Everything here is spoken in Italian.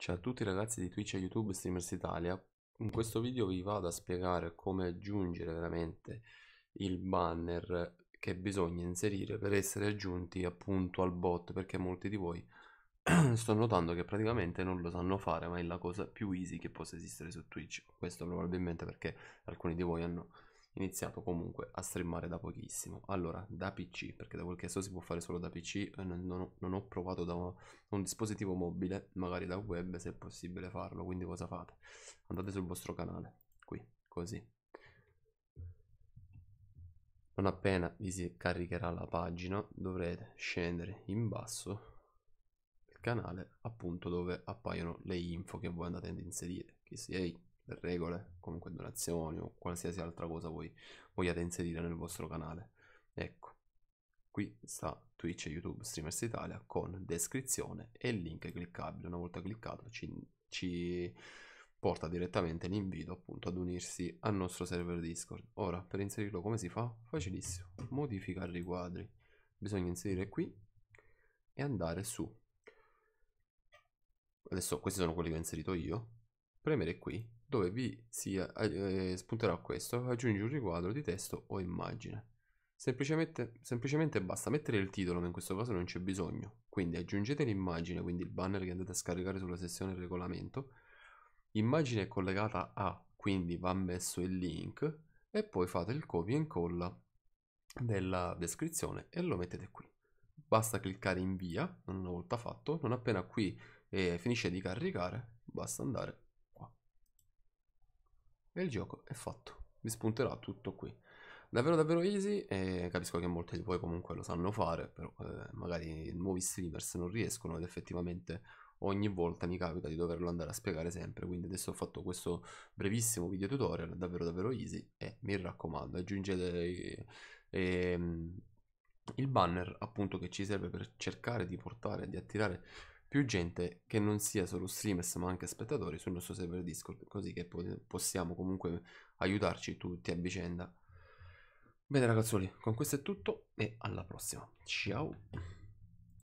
Ciao a tutti ragazzi di Twitch e YouTube Streamers Italia. In questo video vi vado a spiegare come aggiungere veramente il banner che bisogna inserire per essere aggiunti appunto al bot perché molti di voi sto notando che praticamente non lo sanno fare ma è la cosa più easy che possa esistere su Twitch. Questo probabilmente perché alcuni di voi hanno iniziato comunque a streamare da pochissimo. Allora, da PC, perché da quel che so si può fare solo da PC, non, non, ho, non ho, provato da un, un, dispositivo mobile, magari da web se è possibile farlo, quindi cosa fate? Andate sul vostro canale, qui, così. Non appena vi si caricherà la pagina dovrete scendere in basso il canale appunto dove appaiono le info che voi andate ad inserire, che sia regole, comunque donazioni o qualsiasi altra cosa voi vogliate inserire nel vostro canale. Ecco, qui sta Twitch e YouTube Streamers Italia con descrizione e link cliccabile. Una volta cliccato ci, ci porta direttamente l'invito appunto ad unirsi al nostro server Discord. Ora, per inserirlo come si fa? Facilissimo. Modificare i quadri. Bisogna inserire qui e andare su. Adesso questi sono quelli che ho inserito io. Premere qui dove vi si eh, spunterà questo, aggiungi un riquadro di testo o immagine. Semplicemente, semplicemente basta mettere il titolo, ma in questo caso non c'è bisogno. Quindi aggiungete l'immagine, quindi il banner che andate a scaricare sulla sessione regolamento. Immagine collegata a, quindi va messo il link e poi fate il copia e incolla della descrizione e lo mettete qui. Basta cliccare invia, una volta fatto, non appena qui eh, finisce di caricare, basta andare e il gioco è fatto. Vi spunterà tutto qui. Davvero davvero easy e capisco che molti di voi comunque lo sanno fare, però eh, magari nuovi streamers non riescono ed effettivamente ogni volta mi capita di doverlo andare a spiegare sempre, quindi adesso ho fatto questo brevissimo video tutorial, davvero davvero easy e mi raccomando aggiungete eh, eh, il banner appunto che ci serve per cercare di portare, di attirare più gente che non sia solo streamers ma anche spettatori sul nostro server Discord, così che possiamo comunque aiutarci tutti a vicenda. Bene ragazzoli, con questo è tutto e alla prossima. Ciao!